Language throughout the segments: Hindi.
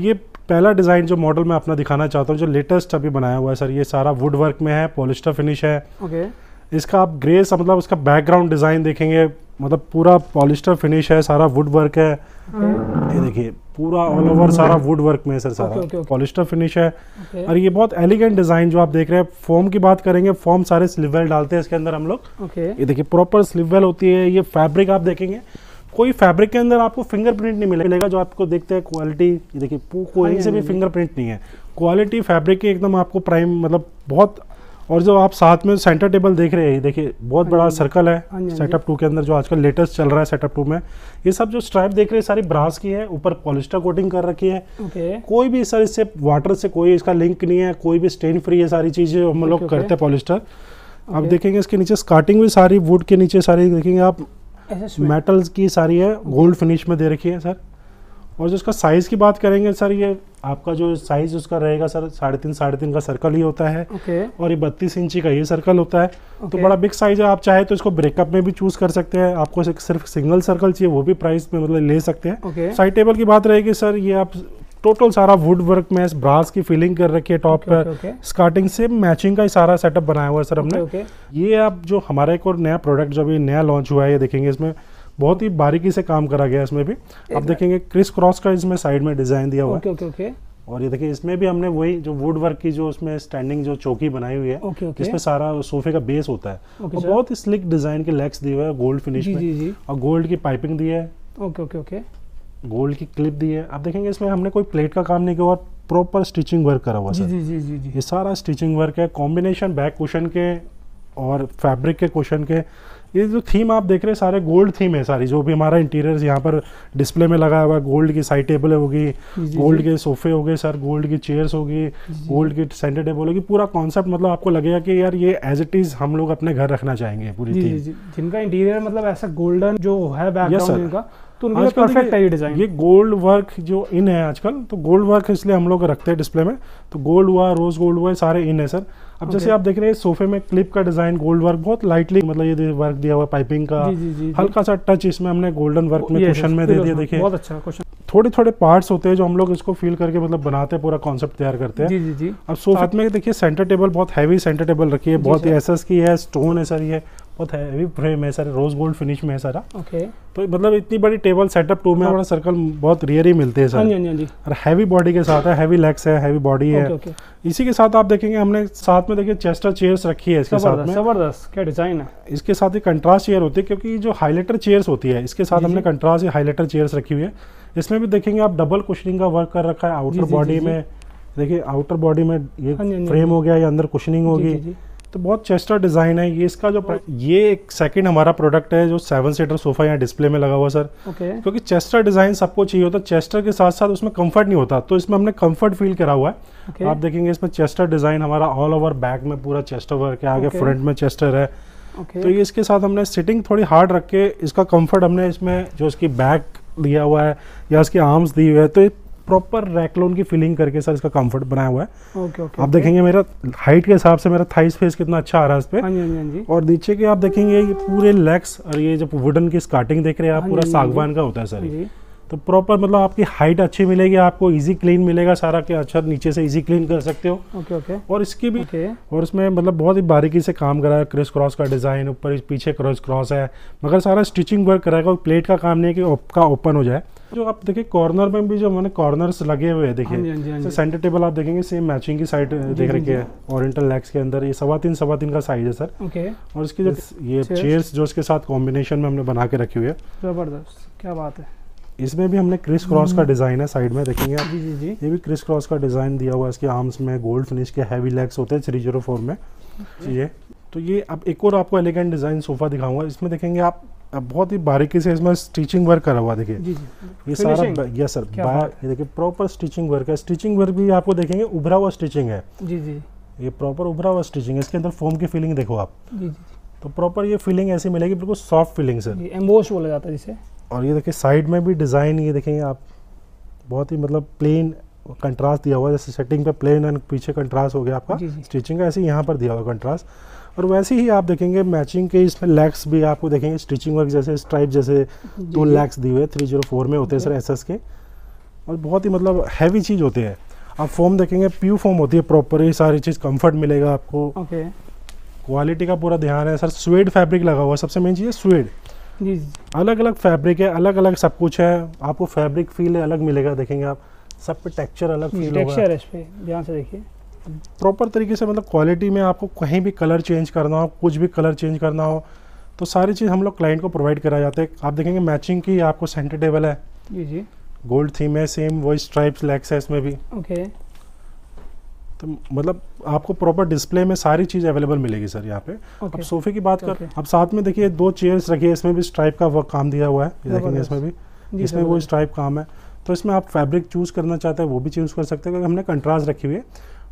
ये पहला डिज़ाइन जो मॉडल मैं अपना दिखाना चाहता हूँ जो लेटेस्ट अभी बनाया हुआ है सर ये सारा वुड वर्क में है पॉलिस्टर फिनिश है। Okay okay. इसका आप ग्रे मतलब उसका बैकग्राउंड डिज़ाइन देखेंगे मतलब पूरा पॉलिस्टर फिनिश है सारा वुड वर्क है। Okay. ये देखिए पूरा ऑल ओवर सारा वुड वर्क में है सर सारा। ओके। पॉलिस्टर फिनिश है। और ये बहुत एलिगेंट डिज़ाइन जो आप देख रहे हैं फॉर्म की बात करेंगे फॉर्म सारे स्लीव वेल डालते हैं इसके अंदर हम लोग। ये देखिए प्रॉपर स्लीव वेल होती है ये फैब्रिक आप देखेंगे कोई फैब्रिक के अंदर आपको फिंगरप्रिंट नहीं मिलेगा जो आपको देखते हैं क्वालिटी देखिए पू- कोई हाँ से भी हाँ। फिंगरप्रिंट नहीं है। क्वालिटी फैब्रिक की एकदम आपको प्राइम मतलब बहुत और जो आप साथ में सेंटर टेबल देख रहे हैं देखिए बहुत हाँ बड़ा सर्कल हाँ। है हाँ सेटअप टू के अंदर जो आजकल लेटेस्ट चल रहा है सेटअप टू में। ये सब जो स्ट्राइप देख रहे हैं सारी ब्रास की है ऊपर पॉलिस्टर कोटिंग कर रखी है। ओके। कोई भी सर इससे वाटर से कोई इसका लिंक नहीं है कोई भी स्टेन फ्री है सारी चीज़ें हम लोग ओके। करते हैं पॉलिस्टर आप देखेंगे इसके नीचे स्कार्टिंग भी सारी वुड के नीचे सारी देखेंगे आप मेटल्स की सारी है गोल्ड फिनिश में दे रखी है सर और जो इसका साइज़ की बात करेंगे सर ये आपका जो साइज़ उसका रहेगा सर साढ़े तीन साढ़े तीन का सर्कल ही होता है। Okay okay. और ये बत्तीस इंची का ये सर्कल होता है। okay. तो बड़ा बिग साइज़ है आप चाहे तो इसको ब्रेकअप में भी चूज़ कर सकते हैं। आपको सिर्फ- सिंगल सर्कल चाहिए वो भी प्राइस में मतलब ले सकते हैं। ओके साइड टेबल की बात रहेगी सर ये आप टोटल सारा वुड वर्क में ब्रास की फिलिंग कर रखी है टॉप पर। स्टार्टिंग से मैचिंग का ही सारा सेटअप बनाया हुआ है सर हमने। ये आप जो हमारा एक और नया प्रोडक्ट जो अभी नया लॉन्च हुआ है ये देखेंगे इसमें। बहुत ही बारीकी से काम करा गया है इसमें भी। आप देखेंगे क्रिस क्रॉस का इसमें साइड में डिज़ाइन दिया हुआ है। और ये देखिए इसमें भी हमने वही जो वुड वर्क की जो उसमें स्टैंडिंग जो चौकी बनाई हुई है ओके ओके जिसमें सारा सोफे का बेस होता है। ओके और बहुत ही स्लिक डिज़ाइन के लेग्स दिए हुए हैं गोल्ड फिनिश जी में। जी जी. और गोल्ड की पाइपिंग दी है। ओके ओके ओके गोल्ड की क्लिप दी है। आप देखेंगे इसमें हमने कोई प्लेट का काम नहीं किया और प्रॉपर स्टिचिंग वर्क करा हुआ जी जी जी जी जी। ये सारा स्टिचिंग वर्क है कॉम्बिनेशन बैक क्वेश्चन के और फैब्रिक के क्वेश्चन के। ये जो थीम आप देख रहे हैं सारे गोल्ड थीम है सारी जो भी हमारा इंटीरियर यहाँ पर डिस्प्ले में लगा हुआ है गोल्ड की साइड टेबल होगी गोल्ड के सोफे हो गए सर गोल्ड की चेयर्स होगी गोल्ड की सेंटर टेबल होगी पूरा कॉन्सेप्ट मतलब आपको लगेगा कि यार ये एज इट इज़ हम लोग अपने घर रखना चाहेंगे पूरी जी जी थीम जी। जिनका इंटीरियर मतलब ऐसा गोल्डन जो है बैकग्राउंड. इनका तो उनके लिए परफेक्ट है ये डिज़ाइन ये गोल्ड वर्क जो इन है आजकल तो गोल्ड वर्क इसलिए हम लोग रखते हैं डिस्प्ले में तो गोल्ड हुआ रोज गोल्ड हुआ सारे इन है सर अब जैसे आप देख रहे हैं सोफे में क्लिप का डिज़ाइन गोल्ड वर्क बहुत लाइटली मतलब ये वर्क दिया हुआ पाइपिंग का। जी जी। हल्का सा टच इसमें हमने गोल्डन वर्क में क्वेश्चन में दे दिया देखिए। बहुत अच्छा क्वेश्चन थोड़े थोड़े पार्ट्स होते हैं जो हम लोग इसको फील करके मतलब बनाते हैं पूरा कॉन्सेप्ट तैयार करते हैं। जी जी जी। अब सोफे में देखिए सेंटर टेबल बहुत हैवी सेंटर टेबल रखी है बहुत ही एसएस की है स्टोन है सर ये बहुत हैवी फ्रेम है सर रोज गोल्ड फिनिश में है सारा। ओके तो मतलब इतनी बड़ी टेबल सेटअप टू में बड़ा सर्कल बहुत रियर ही मिलते हैं हाँ सर। हाँ जी हाँ जी। और हैवी बॉडी के साथ है हैवी लेग्स है हैवी बॉडी है। इसी के साथ आप देखेंगे हमने साथ में देखिए चेस्टर चेयर्स रखी है इसके साथ में। ज़बरदस्त क्या डिज़ाइन है। इसके साथ ही कंट्रास्ट चेयर होती है क्योंकि जो हाईलाइटर चेयर्स होती है इसके साथ हमने। कंट्रास्ट हाइलाइटर चेयर्स रखी हुई है। इसमें भी देखेंगे आप डबल कुशनिंग का वर्क कर रखा है आउटर बॉडी। में। देखिए आउटर बॉडी में ये हाँ हाँ फ्रेम हाँ हो गया या अंदर कुशनिंग होगी। जी, जी। तो बहुत चेस्टर डिज़ाइन है। ये इसका जो ये एक सेकंड हमारा प्रोडक्ट है जो सेवन सीटर सोफा यहाँ डिस्प्ले में लगा हुआ सर ओके क्योंकि चेस्टर डिज़ाइन सबको चाहिए होता है। चेस्टर के साथ साथ उसमें कंफर्ट नहीं होता। तो इसमें हमने कंफर्ट फील करा हुआ है। ओके आप देखेंगे इसमें चेस्टर डिज़ाइन हमारा ऑल ओवर बैक में पूरा चेस्टर वर्क है आगे Okay. फ्रंट में चेस्टर है। ओके तो ये इसके साथ हमने सिटिंग थोड़ी हार्ड रख के इसका कंफर्ट हमने इसमें जो इसकी बैक दिया हुआ है या इसके आर्म्स दिए हुए हैं तो प्रॉपर रैकलोन की फिलिंग करके सर इसका कंफर्ट बनाया हुआ है। ओके ओके आप देखेंगे मेरा हाइट के हिसाब से मेरा थाई स्पेस कितना अच्छा आ रहा है इस पे। हाँ जी हाँ जी हाँ और नीचे के आप देखेंगे ये पूरे लेग्स और ये जब वुडन की स्कार्टिंग देख रहे हैं आप पूरा। सागवान का होता है सर जी। तो प्रॉपर मतलब आपकी हाइट अच्छी मिलेगी आपको इजी क्लीन मिलेगा सारा के अच्छा नीचे से इजी क्लीन कर सकते हो। ओके ओके और इसकी भी ओके और इसमें मतलब बहुत ही बारीकी से काम करा है क्रिस क्रॉस का डिज़ाइन ऊपर पीछे क्रॉस क्रॉस है। मगर सारा स्टिचिंग वर्क कराएगा प्लेट का काम नहीं है कि op- का ओपन हो जाए। जो आप देखिए कॉर्नर में भी जो मैंने कॉर्नर्स लगे हुए हैं हाँ देखिए हाँ जी हाँ तो जी। सेंटर टेबल आप देखेंगे सेम मैचिंग की साइड देख रखी। है ओरिएंटल लेग्स के अंदर। ये सवा तीन सवा तीन का साइज़ है सर ओके और इसकी जो ये. चेयर्स जो इसके साथ कॉम्बिनेशन में हमने बना के रखी हुई है। ज़बरदस्त क्या बात है। इसमें भी हमने क्रिस क्रॉस का डिज़ाइन है साइड में देखेंगे आप। जी जी जी। ये भी क्रिस क्रॉस का डिज़ाइन दिया हुआ है इसके आर्म्स में गोल्ड फिनिश के हैवी लेग्स होते हैं थ्री ज़ीरो फोर में। ये। तो ये अब एक और आपको एलिगेंट डिज़ाइन सोफ़ा दिखाऊँगा। इसमें देखेंगे आप अब बहुत ही बारीकी से इसमें स्टिचिंग वर्क करा हुआ देखिए। जी जी। ये सारा यस सर ये देखिए प्रॉपर स्टिचिंग वर्क है। स्टिचिंग वर्क भी आपको देखेंगे उभरा हुआ स्टिचिंग है। जी जी। ये प्रॉपर उभरा हुआ स्टिचिंग है। इसके अंदर फोम की फीलिंग देखो आप। जी जी तो प्रॉपर ये फीलिंग ऐसी मिलेगी बिल्कुल soft feeling sir ji emboss बोला जाता है जिसे। और ये देखिए साइड में भी डिज़ाइन ये देखेंगे आप बहुत ही मतलब प्लेन कंट्रास्ट दिया हुआ है जैसे सेटिंग पे प्लेन एंड पीछे कंट्रास्ट हो गया आपका। स्टिचिंग का ऐसे ही यहाँ पर दिया हुआ कंट्रास्ट और वैसे ही आप देखेंगे मैचिंग के इसमें लेग्स भी आपको देखेंगे स्टिचिंग वर्क जैसे स्ट्राइप जैसे दो। लेग्स दिए हुए थ्री ज़ीरो फोर में होते हैं सर एस एस के। और बहुत ही मतलब हैवी चीज़ होती है। आप फोम देखेंगे प्यू फोम होती है प्रॉपर ये सारी चीज़ कंफर्ट मिलेगा आपको। ओके क्वालिटी का पूरा ध्यान है सर स्वेड फैब्रिक लगा हुआ है सबसे मेन चीज़ है स्वेड जी अलग अलग फैब्रिक है अलग अलग सब कुछ है। आपको फैब्रिक फील अलग मिलेगा देखेंगे आप। सब पे टेक्सचर अलग फील होगा। टेक्सचर है इस पे ध्यान से देखिए। प्रॉपर तरीके से मतलब क्वालिटी में आपको कहीं भी कलर चेंज करना हो कुछ भी कलर चेंज करना हो तो सारी चीज़ हम लोग क्लाइंट को प्रोवाइड करा जाते हैं। आप देखेंगे मैचिंग की आपको सेंटर टेबल है। जी जी। गोल्ड थीम है सेम वही स्ट्राइप्स लेग्स है इसमें भी। ओके तो मतलब आपको प्रॉपर डिस्प्ले में सारी चीज़ अवेलेबल मिलेगी सर यहाँ पे okay. अब सोफे की बात कर Okay. अब साथ में देखिए दो चेयर्स रखी है इसमें भी स्ट्राइप का वर्क काम दिया हुआ है ये देखेंगे इसमें भी इसमें वो। स्ट्राइप काम है तो इसमें आप फैब्रिक चूज़ करना चाहते हैं वो भी चूज़ कर सकते हैं क्योंकि हमने कंट्रास्ट रखी हुई है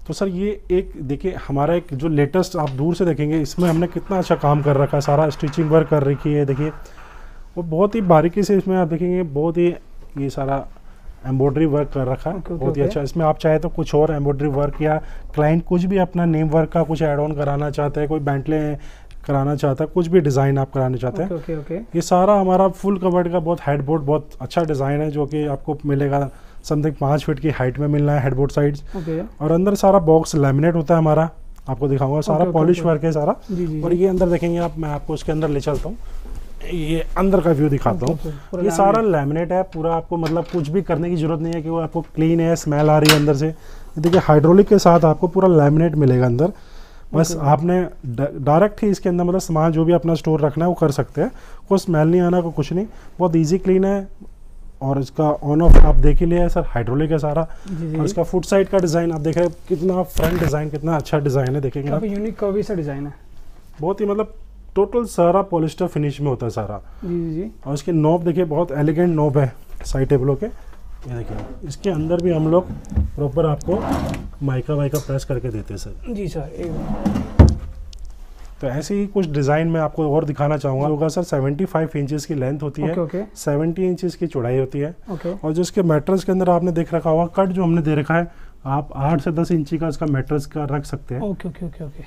तो सर ये एक देखिए हमारा एक जो लेटेस्ट आप दूर से देखेंगे इसमें हमने कितना अच्छा काम कर रखा है सारा स्टिचिंग वर्क कर रखी है देखिए वो बहुत ही बारीकी से इसमें आप देखेंगे बहुत ही ये सारा एम्ब्रॉयडरी वर्क कर रखा। है बहुत ही. अच्छा। इसमें आप चाहे तो कुछ और एम्ब्रॉयडरी वर्क या क्लाइंट कुछ भी अपना नेम वर्क का कुछ एड ऑन कराना चाहते हैं कोई बैंटले कराना चाहता है कुछ भी डिज़ाइन आप कराना चाहते हैं। ओके ओके ये सारा हमारा फुल कवर्ड का बहुत हेडबोर्ड बहुत अच्छा डिज़ाइन है जो कि आपको मिलेगा समथिंग पाँच फीट की हाइट में मिलना है हेडबोर्ड साइड्स ओके। और अंदर सारा बॉक्स लेमिनेट होता है हमारा। आपको दिखाऊँगा सारा पॉलिश वर्क है सारा। और ये अंदर देखेंगे आप मैं आपको उसके अंदर ले चलता हूँ। ये अंदर का व्यू दिखाता हूँ। ये सारा। लैमिनेट है पूरा आपको मतलब कुछ भी करने की ज़रूरत नहीं है कि वो आपको क्लीन है स्मेल आ रही है अंदर से। देखिए हाइड्रोलिक के साथ आपको पूरा लैमिनेट मिलेगा अंदर। बस. आपने डायरेक्ट ही इसके अंदर मतलब सामान जो भी अपना स्टोर रखना है वो कर सकते हैं। कोई स्मेल नहीं आना कोई कुछ नहीं। बहुत इजी क्लीन है और इसका ऑन ऑफ़ आप देख ही लिया है सर हाइड्रोलिक है सारा। और इसका फुट साइड का डिज़ाइन आप देख रहे हैं कितना फ्रंट डिज़ाइन कितना अच्छा डिज़ाइन है देखेंगे आप। यूनिक कर्वी सा डिज़ाइन है। बहुत ही मतलब टोटल सारा पॉलिस्टर फिनिश में होता है सारा। जी जी और इसके नॉब देखिए बहुत एलिगेंट नॉब है साइड टेबलों के। ये देखिए इसके अंदर भी हम लोग प्रॉपर आपको माइका वाइका प्रेस करके देते हैं सर जी सर एक तो ऐसे ही कुछ डिज़ाइन में आपको और दिखाना चाहूँगा। होगा सर 75 इंचेस की लेंथ होती है। ओके ओके 70 इंचेस की चौड़ाई होती है। ओके और जो इसके मैट्रेस के अंदर आपने देख रखा होगा कट जो हमने दे रखा है आप आठ से दस इंची का इसका मैट्रेस का रख सकते हैं। ओके ओके ओके ओके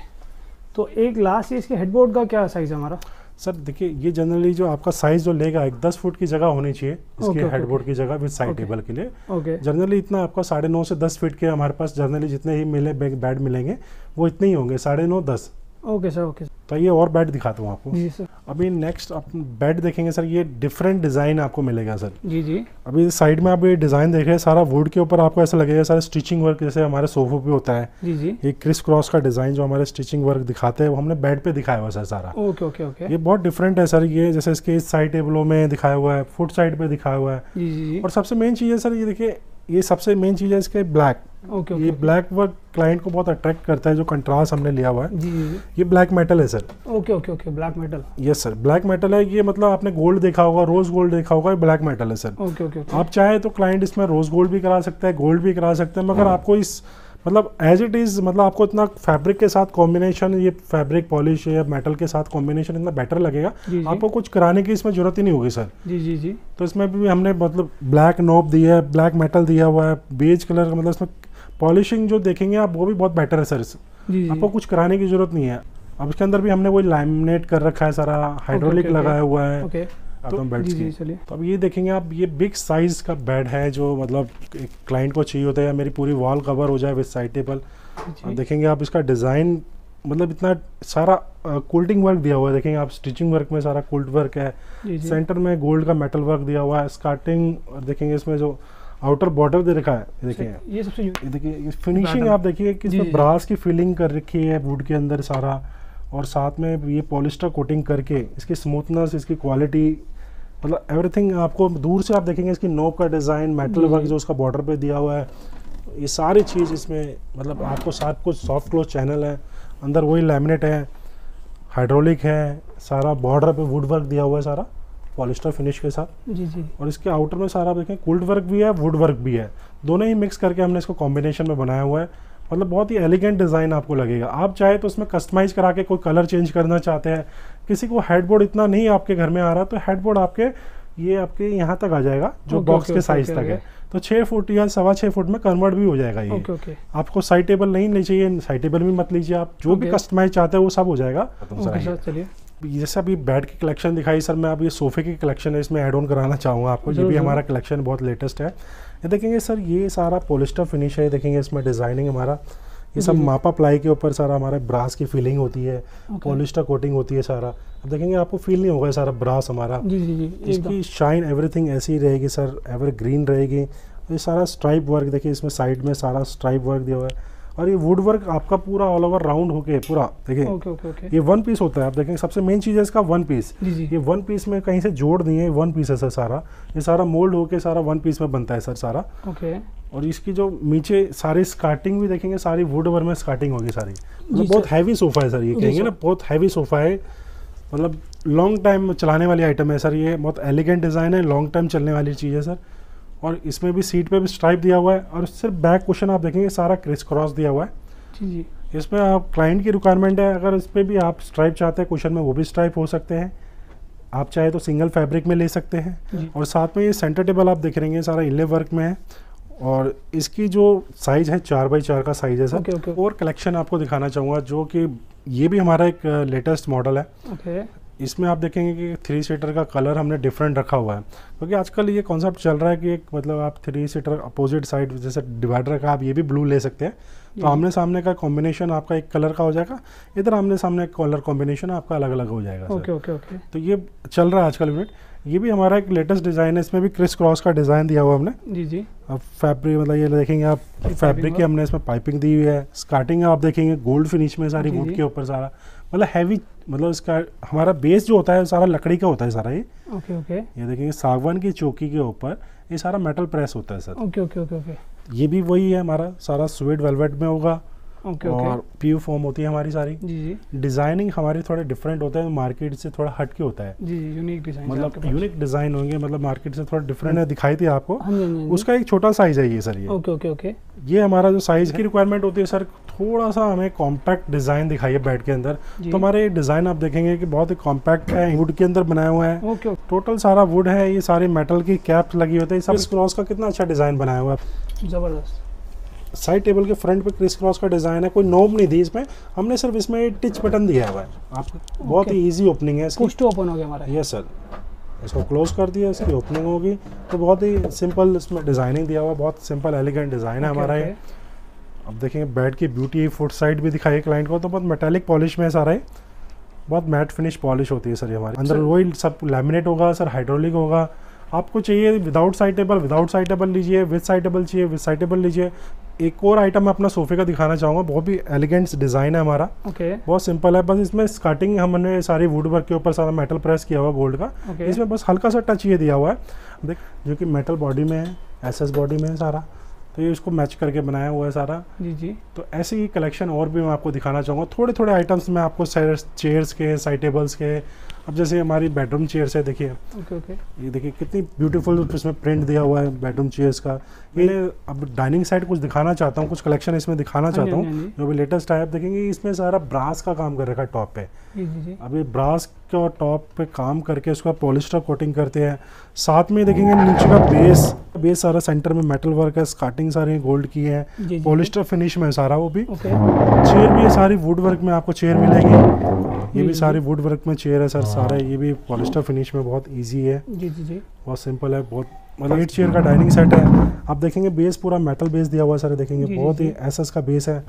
तो एक लास्ट इसके हेडबोर्ड का क्या साइज़ है हमारा? सर देखिए ये जनरली जो आपका साइज़ जो लेगा एक दस फुट की जगह होनी चाहिए इसके okay, हेडबोर्ड okay. की जगह विद साइड Okay. टेबल के लिए। ओके जनरली इतना आपका साढ़े नौ से दस फीट के हमारे पास जनरली जितने ही मिले बेड बेड मिलेंगे वो इतने ही होंगे साढ़े नौ दस। ओके सर ओके तो ये और बेड दिखाता हूँ आपको। जी सर अभी नेक्स्ट आप बेड देखेंगे सर ये डिफरेंट डिज़ाइन आपको मिलेगा सर जी जी। अभी साइड में आप ये डिज़ाइन देख रहे हैं सारा वुड के ऊपर आपको ऐसा लगेगा सारा स्टिचिंग वर्क जैसे हमारे सोफो पे होता है। जी जी। ये क्रिस क्रॉस का डिज़ाइन जो हमारे स्टिचिंग वर्क दिखाते हैं वो हमने बेड पे दिखाया हुआ सर सारा। ओके ओके ओके ये बहुत डिफरेंट है सर ये जैसे इसके साइड टेबलों में दिखाया हुआ है फुट साइड पे दिखाया हुआ है। जी जी जी। और सबसे मेन चीज़ है सर ये देखिए ये सबसे मेन चीज़ है इसके ब्लैक ओके ये ब्लैक वर्क क्लाइंट को बहुत अट्रैक्ट करता है जो कंट्रास्ट हमने लिया हुआ है। जी जी ये ब्लैक मेटल है sir okay okay okay black metal yes sir black metal है ये मतलब आपने गोल्ड देखा होगा रोज गोल्ड देखा होगा ये ब्लैक मेटल है सर ओके ओके आप चाहे तो क्लाइंट इसमें रोज गोल्ड भी करा सकते हैं गोल्ड भी करा सकते हैं मगर आपको इस मतलब एज इट इज़ मतलब आपको इतना फैब्रिक के साथ कॉम्बिनेशन ये फैब्रिक पॉलिश या मेटल के साथ कॉम्बिनेशन इतना बेटर लगेगा। जी जी। आपको कुछ कराने की इसमें ज़रूरत ही नहीं होगी सर जी जी जी। तो इसमें भी हमने मतलब ब्लैक नोब दिया है ब्लैक मेटल दिया हुआ है बेज कलर का मतलब इसमें पॉलिशिंग जो देखेंगे आप वो भी बहुत बेटर है सर इस- आपको कुछ कराने की ज़रूरत नहीं है। अब इसके अंदर भी हमने वही लैमिनेट कर रखा है सारा हाइड्रोलिक. लगाया हुआ है। जी बेड्स जी की चलिए। तो अब ये देखेंगे आप ये बिग साइज़ का बेड है जो मतलब एक क्लाइंट को चाहिए होता है या मेरी पूरी वॉल कवर हो जाए विद साइड टेबल देखेंगे आप इसका डिज़ाइन मतलब इतना सारा कोल्टिंग वर्क दिया हुआ है। देखेंगे आप स्टिचिंग वर्क में सारा कोल्ड वर्क है। सेंटर में गोल्ड का मेटल वर्क दिया हुआ है। स्कार्टिंग देखेंगे इसमें जो आउटर बॉर्डर दे रखा है ये देखिए ये सबसे ये देखिए फिनिशिंग आप देखिए कि इसमें ब्रास की फिलिंग कर रखी है वुड के अंदर सारा और साथ में ये पॉलिस्टर कोटिंग करके इसकी स्मूथनेस इसकी क्वालिटी मतलब एवरीथिंग आपको दूर से आप देखेंगे इसकी नोब का डिज़ाइन मेटल वर्क जो। उसका बॉर्डर पे दिया हुआ है ये सारी चीज़ इसमें मतलब आपको साथ कुछ सॉफ्ट क्लोज चैनल है अंदर वही लैमिनेट है हाइड्रोलिक है सारा बॉर्डर पे वुड वर्क दिया हुआ है सारा। पॉलिस्टर फिनिश के साथ। जी जी। और इसके आउटर में सारा देखें कुल्ड वर्क भी है वुड वर्क भी है। दोनों ही मिक्स करके हमने इसको कॉम्बिनेशन में बनाया हुआ है। मतलब बहुत ही एलिगेंट डिज़ाइन आपको लगेगा। आप चाहे तो उसमें कस्टमाइज करा के कोई कलर चेंज करना चाहते हैं। किसी को हेडबोर्ड इतना नहीं आपके घर में आ रहा तो हेडबोर्ड आपके ये आपके यहाँ तक आ जाएगा जो Okay, बॉक्स okay, के okay, साइज़ okay, तक है। तो छः फुट या सवा छः फुट में कन्वर्ट भी हो जाएगा ये। ओके ओके आपको साइड टेबल नहीं ले चाहिए साइड टेबल भी मत लीजिए आप। जो okay. भी कस्टमाइज चाहते हैं वो सब हो जाएगा। चलिए। जैसे अभी बेड की कलेक्शन दिखाई सर मैं अब ये सोफे की कलेक्शन है इसमें ऐड ऑन कराना चाहूँगा आपको ये भी हमारा कलेक्शन बहुत लेटेस्ट है। ये देखेंगे सर ये सारा पोलिस्टर फिनिश है देखेंगे इसमें डिज़ाइनिंग हमारा ये सब जी। मापा प्लाई के ऊपर सारा हमारा ब्रास की फीलिंग होती है. पॉलिस्टर कोटिंग होती है सारा। अब देखेंगे आपको फील नहीं होगा सारा ब्रास हमारा। जी जी जी इसकी शाइन एवरीथिंग ऐसी ही रहेगी सर एवर ग्रीन रहेगी। ये सारा स्ट्राइप वर्क देखिए इसमें साइड में सारा स्ट्राइप वर्क दिया हुआ है। और ये वुड वर्क आपका पूरा ऑल ओवर राउंड होके पूरा देखिए। ओके ओके ओके ये वन पीस होता है आप देखेंगे सबसे मेन चीज़ है इसका वन पीस जी जी। ये वन पीस में कहीं से जोड़ दिए वन पीस है सर सारा। ये सारा मोल्ड होके सारा वन पीस में बनता है सर सारा। ओके और इसकी जो नीचे सारी स्कार्टिंग भी देखेंगे सारी वुड वर्क में स्कार्टिंग होगी सारी। मतलब बहुत हैवी सोफा है सर ये कहेंगे ना बहुत हैवी सोफा है। मतलब लॉन्ग टाइम चलाने वाली आइटम है सर ये बहुत एलिगेंट डिज़ाइन है लॉन्ग टाइम चलने वाली चीज़ है सर। और इसमें भी सीट पे भी स्ट्राइप दिया हुआ है और सिर्फ़ बैक क्वेश्चन आप देखेंगे सारा क्रिस क्रॉस दिया हुआ है। जी जी। इसमें आप क्लाइंट की रिक्वायरमेंट है अगर इस पर भी आप स्ट्राइप चाहते हैं क्वेश्चन में वो भी स्ट्राइप हो सकते हैं। आप चाहे तो सिंगल फैब्रिक में ले सकते हैं। और साथ में ये सेंटर टेबल आप देख रहे हैं सारा इले वर्क में है। और इसकी जो साइज़ है चार बाई चार का साइज़ है। सर ओके ओके और कलेक्शन आपको दिखाना चाहूँगा जो कि ये भी हमारा एक लेटेस्ट मॉडल है। ओके इसमें आप देखेंगे कि थ्री सीटर का कलर हमने डिफरेंट रखा हुआ है। क्योंकि तो आजकल ये कॉन्सेप्ट चल रहा है कि एक मतलब आप थ्री सीटर अपोजिट साइड जैसे डिवाइडर का आप ये भी ब्लू ले सकते हैं। तो आमने सामने का कॉम्बिनेशन आपका एक कलर का हो जाएगा इधर आमने सामने कलर कॉम्बिनेशन आपका अलग अलग हो जाएगा ओके ओके ओके। तो ये चल रहा है आजकल यूनिट ये भी हमारा एक लेटेस्ट डिज़ाइन है इसमें भी क्रिस क्रॉस का डिज़ाइन दिया हुआ हमने। जी जी। अब फैब्रिक मतलब ये देखेंगे आप फैब्रिक की हमने इसमें पाइपिंग दी हुई है स्टार्टिंग आप देखेंगे गोल्ड फिनिश में सारी वुड के ऊपर सारा। मतलब हैवी मतलब इसका हमारा बेस जो होता है सारा लकड़ी का होता है सारा ये। ओके ओके ये देखेंगे सागवान की चौकी के ऊपर ये सारा मेटल प्रेस होता है sir. Okay okay okay okay ये भी वही है हमारा सारा स्वेट वेलवेट में होगा। ओके और ओके पीयू फॉर्म होती है हमारी सारी। जी जी। डिज़ाइनिंग हमारे थोड़े डिफरेंट होता है मार्केट से थोड़ा हट के होता है। जी जी यूनिक डिज़ाइन मतलब यूनिक डिज़ाइन होंगे मतलब मार्केट से थोड़ा डिफरेंट है दिखाई थी आपको। हाँ जी हाँ जी, हाँ उसका एक छोटा साइज़ है ये सर ये। Okay okay okay. ये हमारा जो साइज़ की रिक्वायरमेंट होती है सर थोड़ा सा हमें कॉम्पैक्ट डिज़ाइन दिखाइए बेड के अंदर। तो हमारे डिज़ाइन आप देखेंगे कि बहुत ही कॉम्पैक्ट है वुड के अंदर बनाया हुआ है। ओके टोटल सारा वुड है ये सारे मेटल की कैप्स लगी होती है। सब क्रॉस का कितना अच्छा डिज़ाइन बनाया हुआ है। ज़बरदस्त। साइड टेबल के फ्रंट पे क्रिस क्रॉस का डिज़ाइन है कोई नोब नहीं दी इसमें। हमने सिर्फ़ इसमें टिच बटन दिया हुआ है। आपको बहुत ही इजी ओपनिंग है इसकी। टू ओपन हो गया हमारा। यस सर इसको क्लोज कर दिया इसकी ओपनिंग होगी। तो बहुत ही सिंपल इसमें डिज़ाइनिंग दिया हुआ बहुत सिंपल एलिगेंट डिज़ाइन है हमारा ये। अब देखेंगे बेड की ब्यूटी फुट साइड भी दिखाई क्लाइंट को। तो बहुत मेटेलिक पॉलिश में है सारा ये। बहुत मैट फिनिश पॉलिश होती है सर ये हमारी। अंदर वही सब लैमिनेट होगा सर हाइड्रोलिक होगा। आपको चाहिए without side table without side table लीजिए विद साइड टेबल चाहिए विद साइड टेबल लीजिए। एक और आइटम मैं अपना सोफे का दिखाना चाहूँगा। बहुत भी एलिगेंट डिज़ाइन है हमारा। Okay okay. बहुत सिंपल है बस इसमें स्कर्टिंग हमने सारी वुड वर्क के ऊपर सारा मेटल प्रेस किया हुआ गोल्ड का। ओके इसमें बस हल्का सा टच ये दिया हुआ है। देख जो कि मेटल बॉडी में है एस बॉडी में है सारा। तो ये इसको मैच करके बनाया हुआ है सारा। जी जी। तो ऐसी ही कलेक्शन और भी मैं आपको दिखाना चाहूँगा। थोड़े थोड़े आइटम्स मैं आपको चेयर्स के साइड टेबल्स के अब जैसे हमारी बेडरूम चेयर्स है देखिए। ओके ओके ये देखिए कितनी ब्यूटीफुल इसमें प्रिंट दिया हुआ है बेडरूम चेयर्स का। ये अब डाइनिंग साइड कुछ दिखाना चाहता हूँ कुछ कलेक्शन इसमें दिखाना हाँ चाहता हाँ हूँ। जी, भी लेटेस्ट है आप देखेंगे इसमें सारा ब्रास का काम कर रखा है टॉप पे। जी अभी ब्रास का टॉप पे काम करके उसका पॉलिस्टर कोटिंग करते हैं। साथ में देखेंगे नीचे का बेस बेस सारा सेंटर में मेटल वर्क है स्कार्टिंग सारी गोल्ड की है। पॉलिस्टर फिनिश में सारा वो भी। चेयर भी सारी वुड वर्क में आपको चेयर मिलेगी। ये भी सारी वुड वर्क में चेयर है सर सारा ये भी पॉलिस्टर फिनिश में बहुत इजी है। जी जी जी। बहुत सिंपल है बहुत मतलब एट चेयर का डाइनिंग सेट है। आप देखेंगे बेस पूरा मेटल बेस दिया हुआ है सर देखेंगे जी, बहुत जी, ही। एसएस का बेस है।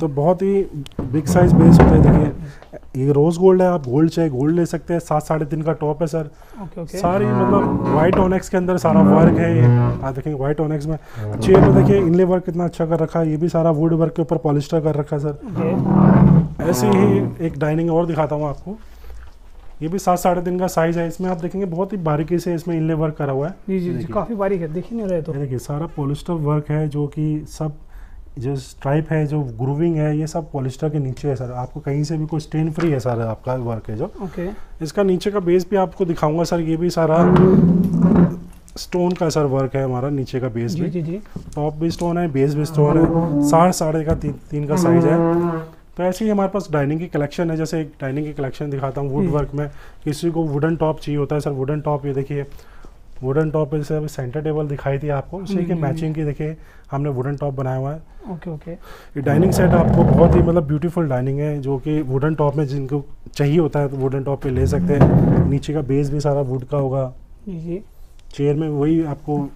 तो बहुत ही बिग साइज़ बेस होता है देखिए ये रोज गोल्ड है आप गोल्ड चाहे गोल्ड ले सकते हैं सात साढ़े तीन का टॉप है सर ओके ओके सारी मतलब वाइट ऑनेक्स के अंदर सारा वर्क है ये। आप देखेंगे वाइट ऑनेक्स में। चेयर में देखिए इनले वर्क कितना अच्छा कर रखा है। ये भी सारा वुड वर्क के ऊपर पॉलिस्टर कर रखा है सर ऐसे ही एक डाइनिंग और दिखाता हूँ आपको। ये भी सात साढ़े तीन का साइज़ है इसमें आप देखेंगे बहुत ही बारीकी से इसमें इनले वर्क करा हुआ है। जी जी जी काफ़ी बारीक है देख ही नहीं रहे तो। देखिए सारा पॉलिस्टर वर्क है जो कि सब जो स्ट्राइप है जो ग्रूविंग है ये सब पॉलिस्टर के नीचे है सर आपको कहीं से भी कोई स्टेन फ्री है सर आपका वर्क है जो। ओके। इसका नीचे का बेस भी आपको दिखाऊँगा सर ये भी सारा स्टोन का सर वर्क है हमारा नीचे का बेस जी भी। जी जी। टॉप भी स्टोन है बेस भी स्टोन है। साढ़े साढ़े का तीन तीन का साइज़ है। तो ऐसे ही हमारे पास डाइनिंग की कलेक्शन है जैसे एक डाइनिंग की कलेक्शन दिखाता हूँ वुड हम्म। वर्क में। किसी को वुडन टॉप चाहिए होता है सर वुडन टॉप ये देखिए। वुडन टॉप पे जैसे अभी सेंटर टेबल दिखाई थी आपको उसी के हम्म, मैचिंग की देखिए हमने वुडन टॉप बनाया हुआ है। ओके ओके ये डाइनिंग सेट आपको बहुत ही मतलब ब्यूटीफुल डाइनिंग है जो कि वुडन टॉप में जिनको चाहिए होता है तो वुडन टॉप पे ले सकते हैं। नीचे का बेस भी सारा वुड का होगा। जी चेयर में वही आपको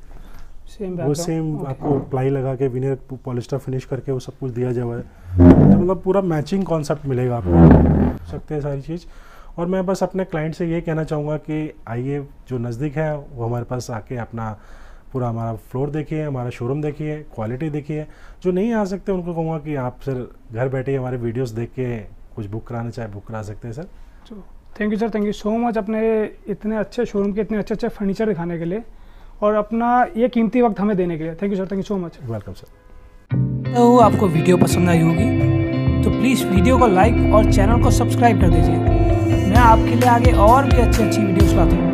सेम वो सेम आपको प्लाई लगा के विनर पॉलिस्टर फिनिश करके वो सब कुछ दिया जाए मतलब पूरा मैचिंग कॉन्सेप्ट मिलेगा आपको। सकते हैं सारी चीज़। और मैं बस अपने क्लाइंट से ये कहना चाहूँगा कि आइए जो नज़दीक है वो हमारे पास आके अपना पूरा हमारा फ्लोर देखिए हमारा शोरूम देखिए क्वालिटी देखिए। जो नहीं आ सकते उनको कहूँगा कि आप सर घर बैठे हमारे वीडियोस देख के कुछ बुक कराना चाहे बुक करा सकते हैं sir. Thank you sir thank you so much अपने इतने अच्छे शोरूम के इतने अच्छे अच्छे फर्नीचर दिखाने के लिए। और अपना ये कीमती वक्त हमें देने के लिए। Thank you sir thank you so much welcome sir तो आपको वीडियो पसंद आई होगी? वीडियो को लाइक और चैनल को सब्सक्राइब कर दीजिए। मैं आपके लिए आगे और भी अच्छी अच्छी वीडियोस लाता हूँ।